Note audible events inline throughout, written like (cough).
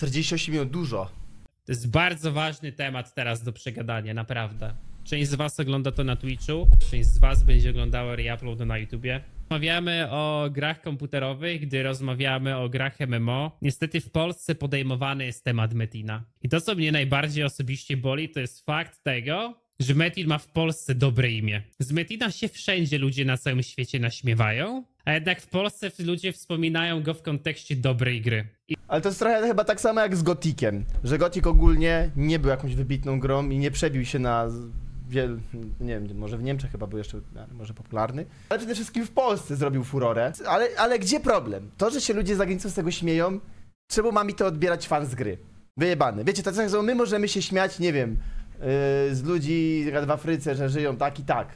48 minut dużo. To jest bardzo ważny temat teraz do przegadania, naprawdę. Część z was ogląda to na Twitchu, część z was będzie oglądała reupload na YouTubie. Rozmawiamy o grach komputerowych, gdy rozmawiamy o grach MMO. Niestety w Polsce podejmowany jest temat Metina. I to, co mnie najbardziej osobiście boli, to jest fakt tego, że Metin ma w Polsce dobre imię. Z Metina się wszędzie ludzie na całym świecie naśmiewają, a jednak w Polsce ludzie wspominają go w kontekście dobrej gry. I Ale to jest trochę chyba tak samo jak z Gotikiem, że Gotik ogólnie nie był jakąś wybitną grą i nie przebił się na wiel... nie wiem, może w Niemczech chyba był jeszcze może popularny, ale przede wszystkim w Polsce zrobił furorę. Ale, ale gdzie problem? To, że się ludzie za granicą z tego śmieją, czemu ma mi to odbierać fan z gry? Wyjebany. Wiecie, tak, że my możemy się śmiać, nie wiem, yy, z ludzi w Afryce, że żyją tak i tak.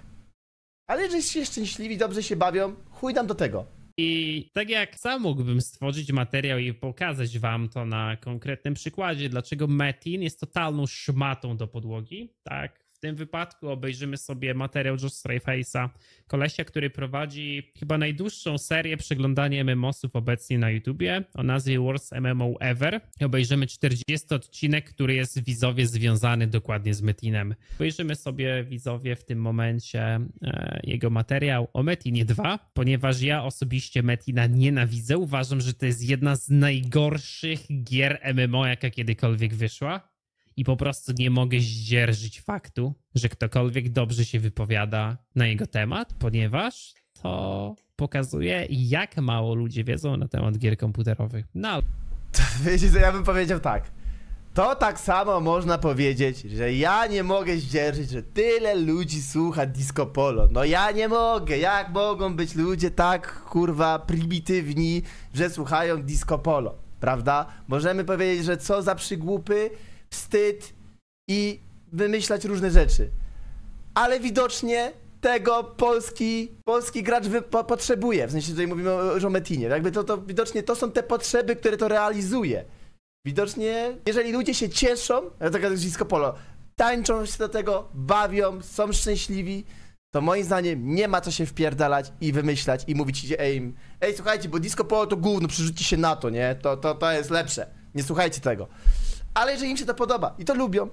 Ale jeżeli się szczęśliwi, dobrze się bawią, chuj nam do tego. I tak jak sam mógłbym stworzyć materiał i pokazać wam to na konkretnym przykładzie, dlaczego Metin jest totalną szmatą do podłogi, tak? Tym wypadku obejrzymy sobie materiał Josh Strayface'a, kolesia, który prowadzi chyba najdłuższą serię przeglądania MMOsów obecnie na YouTubie o nazwie Worst MMO Ever. Obejrzymy 40 odcinek, który jest widzowie związany dokładnie z Metinem. Obejrzymy sobie widzowie w tym momencie e, jego materiał o Metinie 2, ponieważ ja osobiście Metina nienawidzę. Uważam, że to jest jedna z najgorszych gier MMO, jaka kiedykolwiek wyszła. I po prostu nie mogę zdzierżyć faktu, że ktokolwiek dobrze się wypowiada na jego temat, ponieważ to pokazuje, jak mało ludzie wiedzą na temat gier komputerowych. No, Wiecie co, ja bym powiedział tak. To tak samo można powiedzieć, że ja nie mogę zdzierżyć, że tyle ludzi słucha disco polo. No ja nie mogę. Jak mogą być ludzie tak, kurwa, prymitywni, że słuchają disco polo? Prawda? Możemy powiedzieć, że co za przygłupy, wstyd i wymyślać różne rzeczy. Ale widocznie tego polski, polski gracz wy, po, potrzebuje. W sensie tutaj mówimy o, o Metinie. Jakby to, to widocznie to są te potrzeby, które to realizuje. Widocznie, jeżeli ludzie się cieszą, ja tak jak disco polo, tańczą się do tego, bawią, są szczęśliwi, to moim zdaniem nie ma co się wpierdalać i wymyślać i mówić ej, im, ej słuchajcie, bo disco polo to gówno, przerzućcie się na to, nie? To, to, to jest lepsze. Nie słuchajcie tego. Ale jeżeli im się to podoba i to lubią,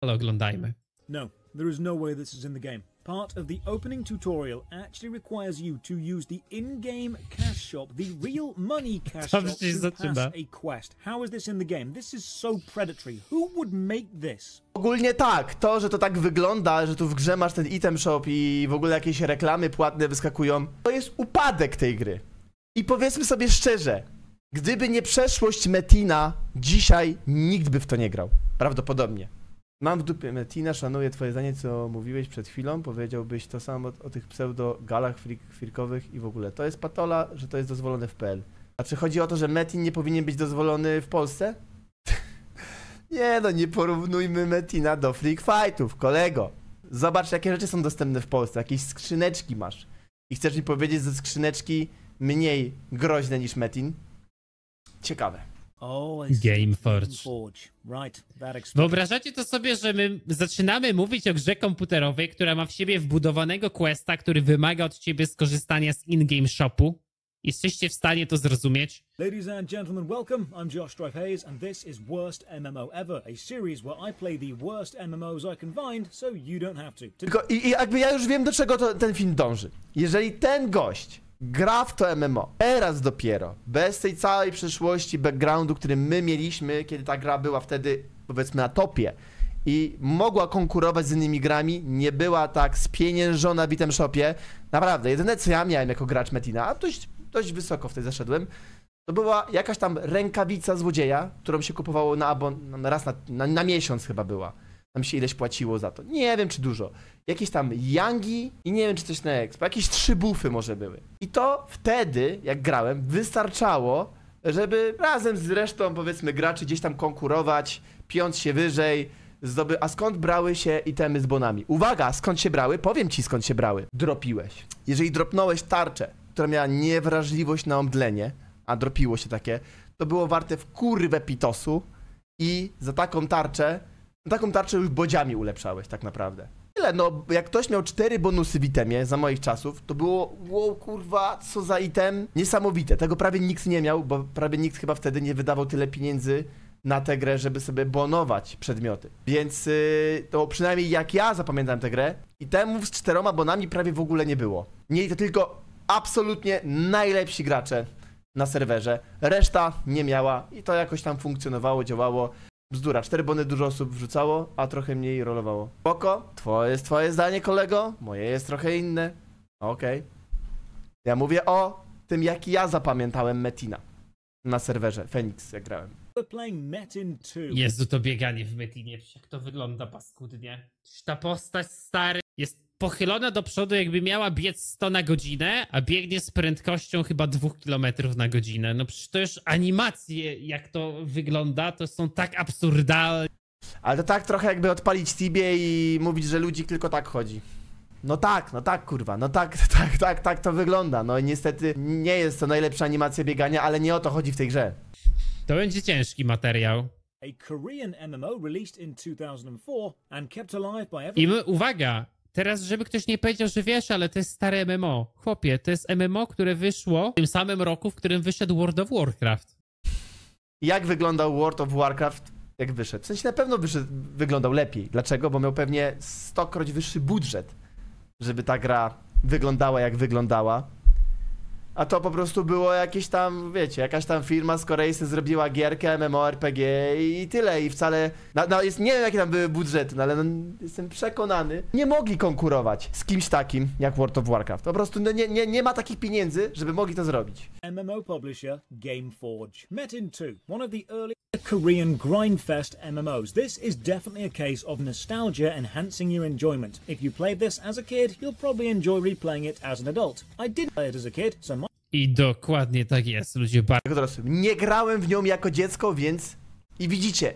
ale oglądajmy. No, there is no way this is in the game. Part of the opening tutorial actually requires you to use the in-game cash shop, the real money cash To shop, to pass a quest. How is this in the game? This is so predatory. Who would make this? Ogólnie tak, to, że to tak wygląda, że tu w grze masz ten item shop i w ogóle jakieś reklamy płatne wyskakują, to jest upadek tej gry. I powiedzmy sobie szczerze, gdyby nie przeszłość Metina, dzisiaj nikt by w to nie grał. Prawdopodobnie. Mam w dupie Metina, szanuję twoje zdanie, co mówiłeś przed chwilą. Powiedziałbyś to samo o, o tych pseudo-galach frik, firkowych i w ogóle. To jest patola, że to jest dozwolone w PL. A czy chodzi o to, że Metin nie powinien być dozwolony w Polsce? (laughs) Nie no, nie porównujmy Metina do Freak Fightów, kolego. Zobacz, jakie rzeczy są dostępne w Polsce. Jakieś skrzyneczki masz. I chcesz mi powiedzieć, że skrzyneczki mniej groźne niż Metin? Ciekawe. Gameforge. Forge. Wyobrażacie to sobie, że my zaczynamy mówić o grze komputerowej, która ma w siebie wbudowanego questa, który wymaga od ciebie skorzystania z in-game shopu? Jesteście w stanie to zrozumieć? Ladies and gentlemen, welcome. I'm Josh Strife Hayes, and this is Worst MMO Ever, a series where I play the worst MMOs I can find, so you don't have to. To- Tylko i, i jakby ja już wiem, do czego to, ten film dąży. Jeżeli ten gość gra w to MMO, teraz dopiero, bez tej całej przeszłości, backgroundu, który my mieliśmy, kiedy ta gra była wtedy, powiedzmy, na topie i mogła konkurować z innymi grami, nie była tak spieniężona w item shopie. Naprawdę, jedyne co ja miałem jako gracz Metina, a dość, dość wysoko wtedy zaszedłem, to była jakaś tam rękawica złodzieja, którą się kupowało na abon... raz na, na, na miesiąc chyba była. Tam się ileś płaciło za to. Nie wiem czy dużo. Jakieś tam Yangi i nie wiem czy coś na Expo. Jakieś trzy bufy może były. I to wtedy, jak grałem, wystarczało, żeby razem z resztą, powiedzmy, graczy gdzieś tam konkurować, piąc się wyżej, zdoby... A skąd brały się itemy z bonami? Uwaga, skąd się brały? Powiem ci skąd się brały. Dropiłeś. Jeżeli dropnąłeś tarczę, która miała niewrażliwość na omdlenie, a dropiło się takie, to było warte w kurwę pitosu i za taką tarczę, taką tarczę już bodziami ulepszałeś tak naprawdę. Tyle. no, jak ktoś miał cztery bonusy w itemie za moich czasów, to było, wow, kurwa, co za item, niesamowite. Tego prawie nikt nie miał, bo prawie nikt chyba wtedy nie wydawał tyle pieniędzy na tę grę, żeby sobie bonować przedmioty. Więc yy, to przynajmniej jak ja zapamiętałem tę grę, itemów z czteroma bonami prawie w ogóle nie było. Mieli to tylko absolutnie najlepsi gracze na serwerze. Reszta nie miała i to jakoś tam funkcjonowało, działało. Bzdura, cztery bony dużo osób wrzucało, a trochę mniej rolowało. Spoko, twoje jest twoje zdanie, kolego, moje jest trochę inne. Okej. Ja mówię o tym, jak ja zapamiętałem Metina na serwerze Phoenix, jak grałem. We're playing Metin 2. Jezu, to bieganie w Metinie, jak to wygląda paskudnie. Ta postać stary jest pochylona do przodu, jakby miała biec 100 na godzinę, a biegnie z prędkością chyba 2 km na godzinę. No przecież to już animacje, jak to wygląda, to są tak absurdalne. Ale to tak trochę jakby odpalić Tibie i mówić, że ludzi tylko tak chodzi. No tak, no tak, kurwa, no tak, (laughs) tak, tak, tak to wygląda. No i niestety nie jest to najlepsza animacja biegania, ale nie o to chodzi w tej grze. To będzie ciężki materiał. A Korean MMO released in 2004 and kept alive by every I my, uwaga, teraz żeby ktoś nie powiedział, że wiesz, ale to jest stare MMO. Chłopie, to jest MMO, które wyszło w tym samym roku, w którym wyszedł World of Warcraft. Jak wyglądał World of Warcraft, jak wyszedł? W sensie na pewno wyszedł, wyglądał lepiej. Dlaczego? Bo miał pewnie stokroć wyższy budżet, żeby ta gra wyglądała jak wyglądała. A to po prostu było jakieś tam, wiecie, jakaś tam firma z Korei zrobiła gierkę MMORPG i tyle. I wcale, no, no jest, nie wiem jakie tam były budżety, no, ale no, jestem przekonany, nie mogli konkurować z kimś takim jak World of Warcraft. Po prostu no, nie, nie, nie ma takich pieniędzy, żeby mogli to zrobić. MMO publisher Gameforge. Metin 2, one of the early Korean grindfest MMOs. This is definitely a case of nostalgia enhancing your enjoyment. If you played this as a kid, you'll probably enjoy replaying it as an adult. I did play it as a kid, so my I dokładnie tak jest, ludzie. Bar- jako dorosłym. Nie grałem w nią jako dziecko, więc. I widzicie.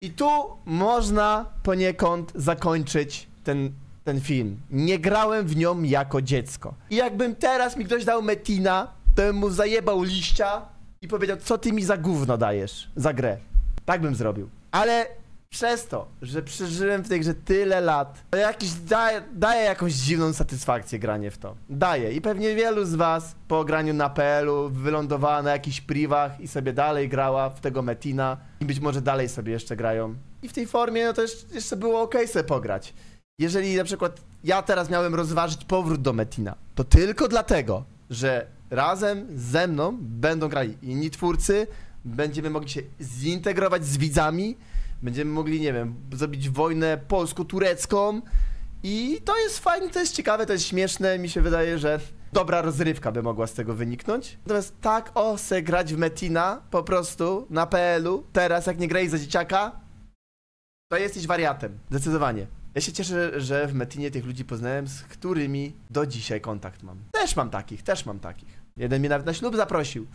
I tu można poniekąd zakończyć ten, ten film. Nie grałem w nią jako dziecko. I jakbym teraz mi ktoś dał Metina, to bym mu zajebał liścia i powiedział, co ty mi za gówno dajesz za grę. Tak bym zrobił. Ale przez to, że przeżyłem w tej grze tyle lat, to jakiś daje, daje jakąś dziwną satysfakcję granie w to. Daje. I pewnie wielu z was po graniu na PL-u wylądowała na jakichś privach i sobie dalej grała w tego Metina i być może dalej sobie jeszcze grają. I w tej formie no to jeszcze, jeszcze było ok sobie pograć. Jeżeli na przykład ja teraz miałem rozważyć powrót do Metina, to tylko dlatego, że razem ze mną będą grali inni twórcy, będziemy mogli się zintegrować z widzami, będziemy mogli, nie wiem, zrobić wojnę polsko-turecką i to jest fajne, to jest ciekawe, to jest śmieszne, mi się wydaje, że dobra rozrywka by mogła z tego wyniknąć. Natomiast tak o se grać w Metina po prostu na PL-u, teraz jak nie grałeś za dzieciaka, to jesteś wariatem, zdecydowanie. Ja się cieszę, że w Metinie tych ludzi poznałem, z którymi do dzisiaj kontakt mam. Też mam takich, też mam takich. Jeden mnie nawet na ślub zaprosił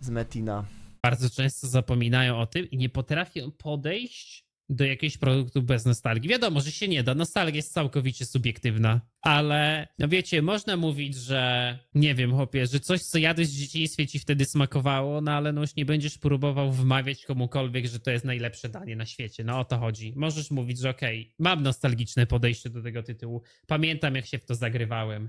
z Metina. bardzo często zapominają o tym i nie potrafią podejść do jakiegoś produktu bez nostalgii. Wiadomo, że się nie da, nostalgia jest całkowicie subiektywna, ale no wiecie, można mówić, że nie wiem, chłopie, że coś, co jadłeś w dzieciństwie ci wtedy smakowało, no ale no już nie będziesz próbował wmawiać komukolwiek, że to jest najlepsze danie na świecie. No o to chodzi. Możesz mówić, że okej, mam nostalgiczne podejście do tego tytułu, pamiętam jak się w to zagrywałem.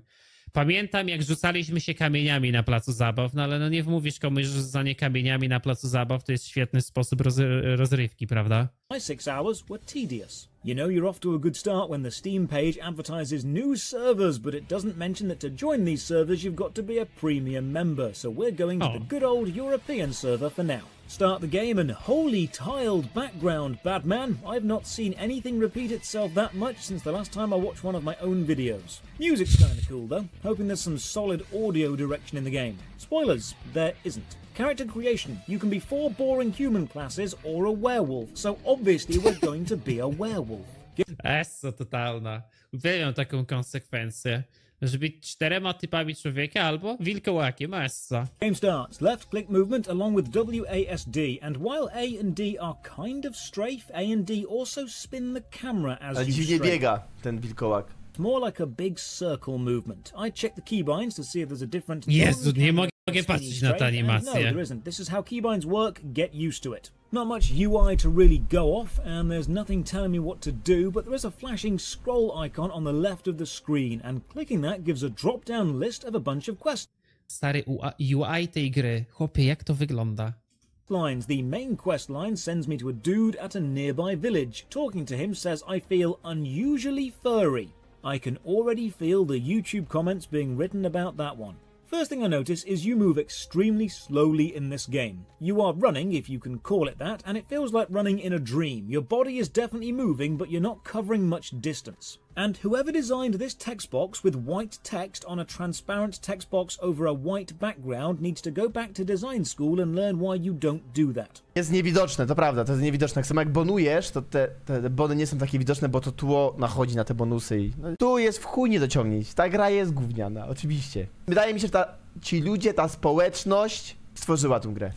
Pamiętam, jak rzucaliśmy się kamieniami na placu zabaw, no ale no nie wmówisz komuś, że rzucanie kamieniami na placu zabaw to jest świetny sposób roz rozrywki, prawda? My six hours were tedious. You know you're off to a good start when the Steam page advertises new servers, but it doesn't mention that to join these servers you've got to be a premium member, so we're going to Oh. the good old European server for now. Start the game and holy tiled background, bad man. I've not seen anything repeat itself that much since the last time I watched one of my own videos. Music's kinda cool though, hoping there's some solid audio direction in the game. Spoilers, there isn't. Character creation. You can be four boring human classes or a werewolf, so obviously we're going to be a werewolf. Esso totalna. Uwielbiam taką konsekwencję. Żeby być czterema typami człowieka albo wilkołakiem, Essa. Game starts. Left click movement along with WASD, and while A and D are kind of strafe, A and D also spin the camera as you dziwnie strafe. biega ten wilkołak. More like a big circle movement. I check the keybinds to see if there's a different. Jezu, nie mogę Mogę patrzeć na straight, and No, there isn't. This is how keybinds work. Get used to it. Not much UI to really go off, and there's nothing telling me what to do, but there is a flashing scroll icon on the left of the screen, and clicking that gives a drop-down list of a bunch of quests. Stary UI tej gry. Chłopie, jak to wygląda? lines. The main quest line sends me to a dude at a nearby village. Talking to him says I feel unusually furry. I can already feel the YouTube comments being written about that one. First thing I notice is you move extremely slowly in this game. You are running, if you can call it that, and it feels like running in a dream. Your body is definitely moving, but you're not covering much distance. And whoever designed this text box with white text on a transparent text box over a white background needs to go back to design school and learn why you don't do that. Jest niewidoczne, to prawda, to jest niewidoczne. Tak samo jak bonujesz, to te, te, bony nie są takie widoczne, bo to tło nachodzi na te bonusy i... No, tu jest w chuj nie dociągnięć. Ta gra jest gówniana, oczywiście. Wydaje mi się, że ta, ci ludzie, ta społeczność stworzyła tę grę.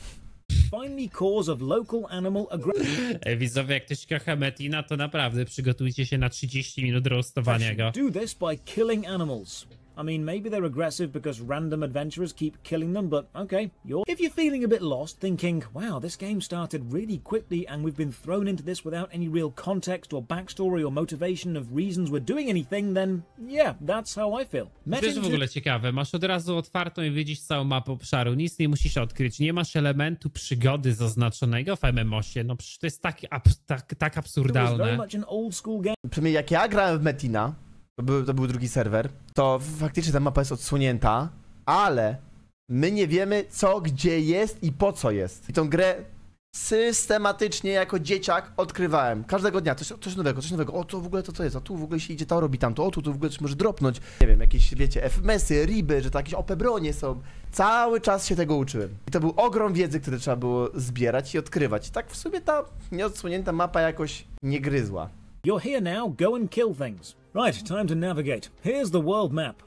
Me cause of local animal aggression. Ej, widzowie, jak ktoś kocha Metina, to naprawdę przygotujcie się na 30 minut roastowania go. Do this by killing animals. I mean, maybe they're aggressive because random adventurers keep killing them, but okay, you're. If you're feeling a bit lost, thinking, wow, this game started really quickly and we've been thrown into this without any real context or backstory or motivation of reasons we're doing anything, then yeah, that's how I feel. To jest w ogóle ciekawe, masz od razu otwartą i widzisz całą mapę obszaru, nic nie musisz odkryć, nie masz elementu przygody zaznaczonego w MMOsie, no przecież to jest tak, abs- tak, tak absurdalne. much an old school game. Przynajmniej jak ja grałem w Metina, to był, to był drugi serwer, to faktycznie ta mapa jest odsunięta, ale my nie wiemy co, gdzie jest i po co jest. I tą grę systematycznie jako dzieciak odkrywałem. Każdego dnia coś, coś nowego, coś nowego. O, to w ogóle to co jest, a tu w ogóle się idzie, to robi tamto, o, tu, tu w ogóle coś może dropnąć. Nie wiem, jakieś, wiecie, FMS-y, riby, że to jakieś OP bronie są. Cały czas się tego uczyłem. I to był ogrom wiedzy, który trzeba było zbierać i odkrywać. I tak w sumie ta nieodsłonięta mapa jakoś nie gryzła. You're here now, go and kill things. Right, time to navigate. Here's the world map.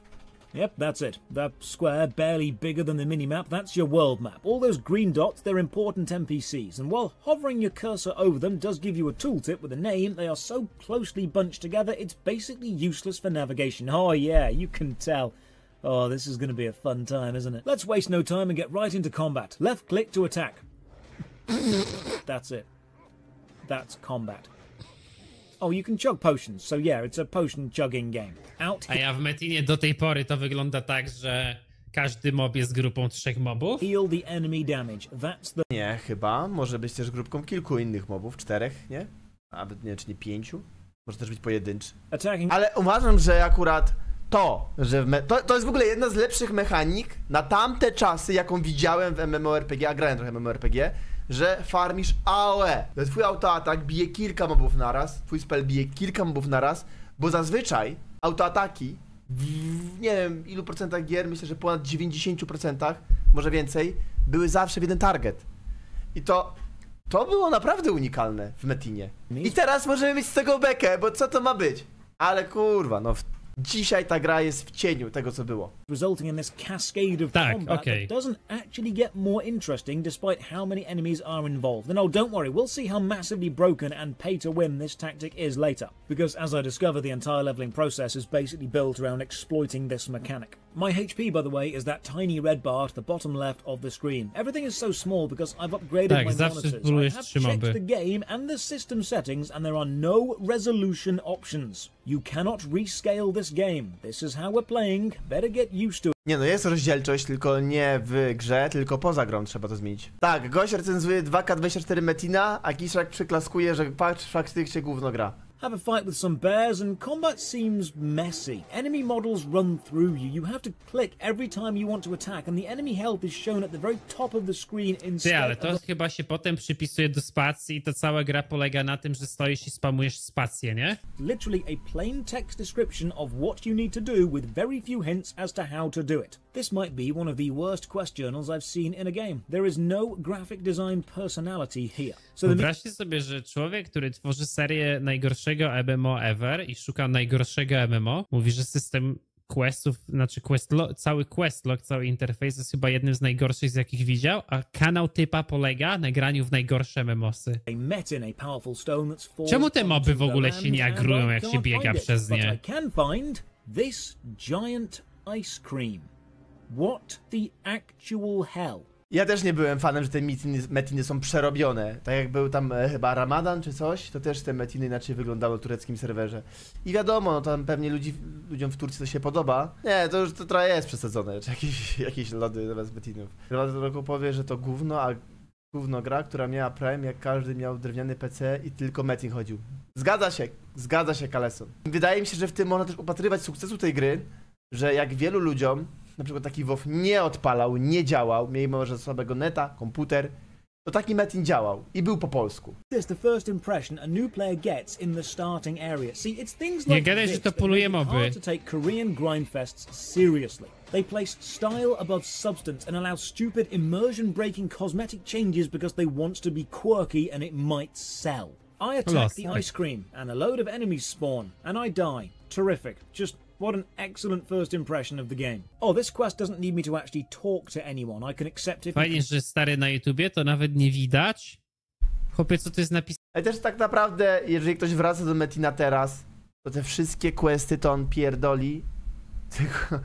Yep, that's it. That square, barely bigger than the minimap, that's your world map. All those green dots, they're important NPCs, and while hovering your cursor over them does give you a tooltip with a name, they are so closely bunched together it's basically useless for navigation. Oh yeah, you can tell. Oh, this is going to be a fun time, isn't it? Let's waste no time and get right into combat. Left click to attack. that's it. That's combat. Oh, you can chug potions, so yeah, it's a potion chugging game. Out A ja w Metinie do tej pory to wygląda tak, że każdy mob jest grupą trzech mobów. heal the enemy damage. That's the Nie, chyba. Może być też grupką kilku innych mobów, czterech, nie? Nawet nie, czy nie pięciu. Może też być pojedynczy. attacking Ale uważam, że akurat to, że w me... to, to jest w ogóle jedna z lepszych mechanik na tamte czasy, jaką widziałem w MMORPG, a grałem trochę w MMORPG, że farmisz AOE. Twój autoatak bije kilka mobów naraz, twój spell bije kilka mobów naraz, bo zazwyczaj autoataki w nie wiem ilu procentach gier, myślę, że ponad 90%, może więcej, były zawsze w jeden target. I to, to było naprawdę unikalne w Metinie. I teraz możemy mieć z tego bekę, bo co to ma być? Ale kurwa, no w... dzisiaj ta gra jest w cieniu tego, co było. resulting in this cascade of Tak, combat okej. that doesn't actually get more interesting despite how many enemies are involved. And oh, don't worry, we'll see how massively broken and pay to win this tactic is later. Because as I discover, the entire leveling process is basically built around exploiting this mechanic. My HP, by the way, is that tiny red bar to the bottom left of the screen. Everything is so small because I've upgraded Tak, my monitors. I have checked the game and the system settings, and there are no resolution options. You cannot rescale this game. This is how we're playing. Better get used to it. Nie no, jest rozdzielczość, tylko nie w grze, tylko poza grą trzeba to zmienić. Tak, gość recenzuje 2K24 Metina, a Kiszrak przyklaskuje, że patrz, faktycznie gówno gra. Have a fight with some bears, and combat seems messy. Enemy models run through you. You have to click every time you want to attack, and the enemy health is shown at the very top of the screen Ty, instead ale of to chyba się potem przypisuje do spacji i to cała gra polega na tym, że stoisz i spamujesz spację, nie? literally a plain text description of what you need to do with very few hints as to how to do it. This might be one of the worst quest journals I've seen in a game. There is no graphic design personality here. So Wyobraźcie sobie, że człowiek, który tworzy serię najgorszego MMO ever i szuka najgorszego MMO, mówi, że system questów, znaczy quest lo- cały questlog, cały interfejs jest chyba jednym z najgorszych, z jakich widział, a kanał typa polega na graniu w najgorsze fallen Czemu te moby w ogóle się nie agrują, jak się biega przez nie? This giant ice cream. What the actual hell? Ja też nie byłem fanem, że te metiny, metiny są przerobione. Tak jak był tam e, chyba Ramadan czy coś, to też te metiny inaczej wyglądały na tureckim serwerze. I wiadomo, no tam pewnie ludzi, ludziom w Turcji to się podoba. Nie, to już to trochę jest przesadzone, (laughs) czy jakieś, jakieś lody zamiast metinów. Do roku powie, że to gówno, a gówno gra, która miała Prime, jak każdy miał drewniany PC i tylko metin chodził. Zgadza się, zgadza się Kaleson. Wydaje mi się, że w tym można też upatrywać sukcesu tej gry, że jak wielu ludziom, na przykład taki WoW nie odpalał, nie działał, mimo że słabego neta, komputer, to taki metin działał i był po polsku. Nie gadaj, że to poluje moby. They place style above substance and allow stupid immersion-breaking cosmetic changes because they want to be quirky and it might sell. I attack the ice cream and a load of enemies spawn and I die. Terrific. Just what an excellent first impression of the game. Oh, this quest doesn't need me to actually talk to anyone. I can accept it. Fajnie, że stary na YouTubie to nawet nie widać. Chłopie, co to jest napisane? Ale też tak naprawdę, jeżeli ktoś wraca do Metina teraz, to te wszystkie questy to on pierdoli. (laughs) Tylko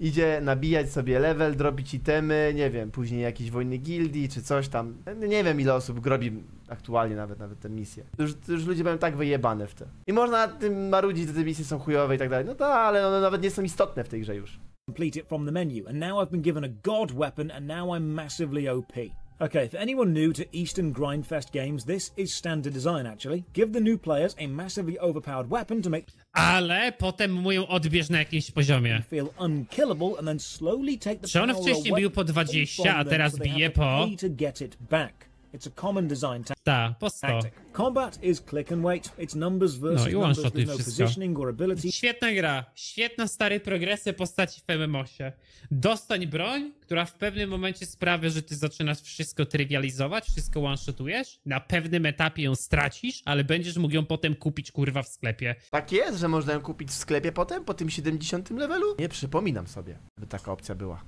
idzie nabijać sobie level, drobić itemy, nie wiem, później jakieś wojny gildii czy coś tam. Nie wiem ile osób grobi aktualnie nawet nawet te misje. Już, już ludzie mają tak wyjebane w te. I można tym marudzić, że te misje są chujowe i tak dalej. No tak, ale one nawet nie są istotne w tej grze już. complete it from the menu, and now I've been given a god weapon, and now I'm massively OP. Okay, for anyone new to Eastern Grindfest games, this is standard design actually. Give the new players a massively overpowered weapon to make Ale potem ją odbierz na jakimś poziomie. feel unkillable, and then slowly take the Czy on wcześniej bił po 20, a teraz bije po- to get it back. It's a common design tactic. Ta, po 100. tactic. Combat is click and wait. It's numbers versus No numbers with no wszystko. positioning or ability. Świetna gra. Świetna stary progresy postaci w MMOsie. Dostań broń, która w pewnym momencie sprawia, że ty zaczynasz wszystko trywializować, wszystko one-shotujesz. Na pewnym etapie ją stracisz, ale będziesz mógł ją potem kupić kurwa w sklepie. Tak jest, że można ją kupić w sklepie potem, po tym 70 levelu? Nie przypominam sobie, by taka opcja była.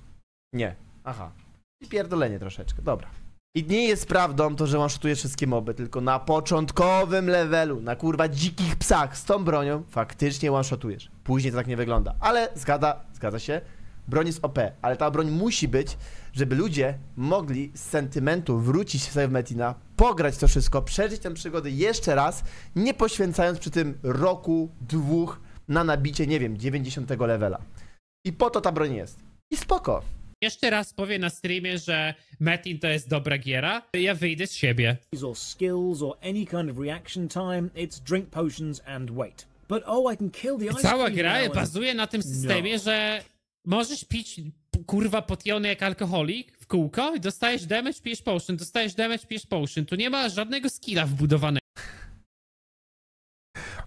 Nie. Aha. I pierdolenie troszeczkę, dobra. I nie jest prawdą to, że one-shotujesz wszystkie moby, tylko na początkowym levelu, na kurwa dzikich psach z tą bronią faktycznie one-shotujesz. Później to tak nie wygląda. Ale zgada, zgadza się, broń jest OP, ale ta broń musi być, żeby ludzie mogli z sentymentu wrócić sobie w Metina, pograć to wszystko, przeżyć tę przygodę jeszcze raz, nie poświęcając przy tym roku, dwóch na nabicie, nie wiem, 90 levela. I po to ta broń jest. I spoko. Jeszcze raz powiem na streamie, że Metin to jest dobra giera. Ja wyjdę z siebie. or skills or any kind of reaction time. It's drink potions and wait. But oh, I can kill the ice Cała gra bazuje na tym systemie, No. że możesz pić kurwa potiony jak alkoholik w kółko i dostajesz damage, pijesz potion, dostajesz damage, pijesz potion. Tu nie ma żadnego skilla wbudowanego.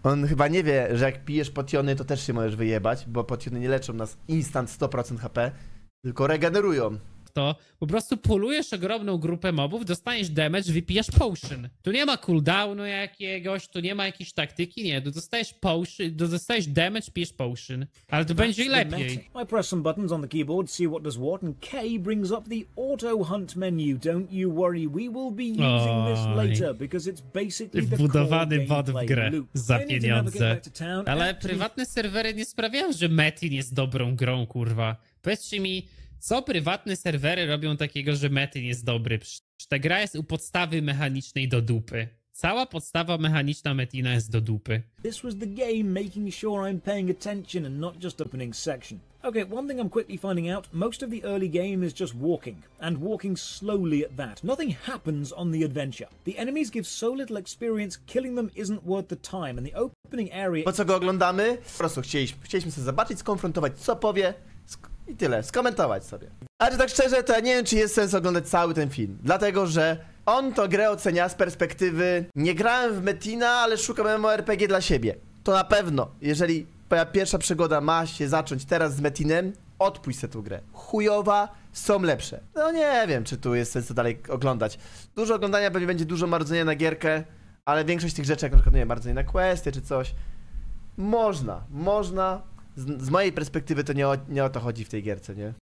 On chyba nie wie, że jak pijesz potiony, to też się możesz wyjebać, bo potiony nie leczą nas instant 100% HP, tylko regenerują. To po prostu polujesz ogromną grupę mobów, dostajesz damage, wypijasz potion. Tu nie ma cooldownu jakiegoś, tu nie ma jakiejś taktyki, nie. Tu dostajesz potion, tu dostajesz damage, pijesz potion. Ale to będzie lepiej. I press some buttons on the keyboard, see what does what, and K brings up the auto hunt menu. Don't you worry, we will be using this later because it's basically the Wbudowany core bot w grę loop. za pieniądze. Ale prywatne serwery nie sprawiają, że Metin jest dobrą grą, kurwa. Powiedzcie mi, co prywatne serwery robią takiego, że Metin jest dobry? Przecież ta gra jest u podstawy mechanicznej do dupy. Cała podstawa mechaniczna Metina jest do dupy. This was the game making sure I'm paying attention and not just opening section. Okay, one thing I'm quickly finding out most of the early game is just walking, and walking slowly at that. Nothing happens on the adventure. The enemies give so little experience, killing them isn't worth the time, and the opening area Po co go oglądamy? Po prostu chcieliśmy, chcieliśmy sobie zobaczyć, skonfrontować, co powie i tyle, skomentować sobie. Ale tak szczerze, to ja nie wiem, czy jest sens oglądać cały ten film. Dlatego, że on to grę ocenia z perspektywy nie grałem w Metina, ale szukam MMORPG dla siebie. To na pewno, jeżeli twoja pierwsza przygoda ma się zacząć teraz z Metinem, odpuść sobie tę grę. Chujowa, są lepsze. No nie wiem, czy tu jest sens to dalej oglądać. Dużo oglądania pewnie będzie dużo marudzenia na gierkę, ale większość tych rzeczy, jak na przykład, nie wiem, marudzenie na questy czy coś, można, można. Z, z mojej perspektywy to nie o, nie o to chodzi w tej gierce, nie?